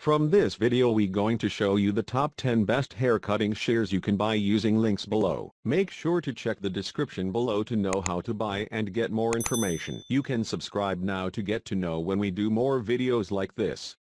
From this video we going to show you the top 10 best hair cutting shears you can buy using links below. Make sure to check the description below to know how to buy and get more information. You can subscribe now to get to know when we do more videos like this.